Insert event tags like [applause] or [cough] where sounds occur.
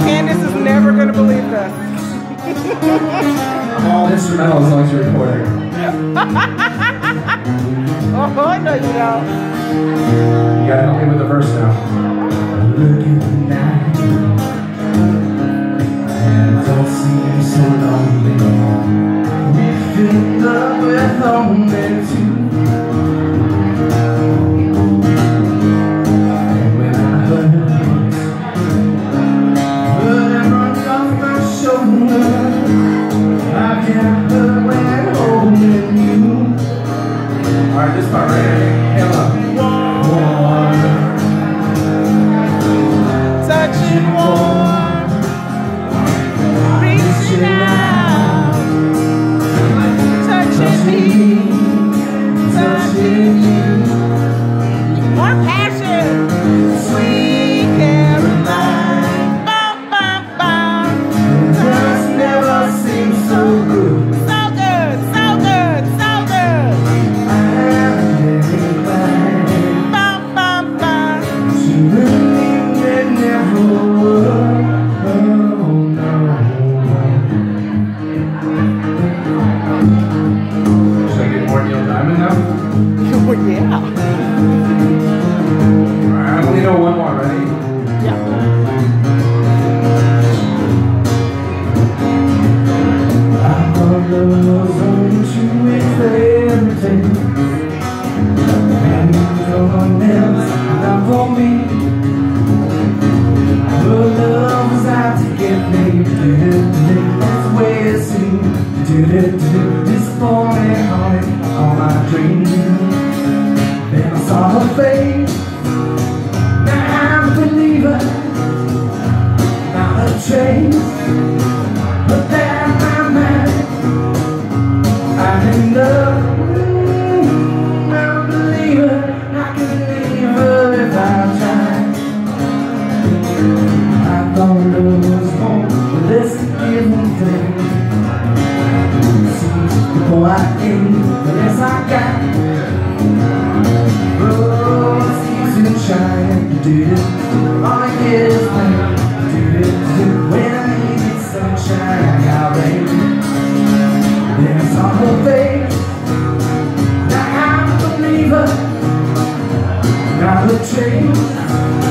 Candace is never gonna believe this. I'm all instrumental as long as you're recording. [laughs] oh, I know you don't. You gotta help me with the verse now. do do do This morning all my dreams. Then I saw her face. Now I'm a believer Not a trace. But then I'm mad I'm in love I don't know Now I'm a believer Not a change.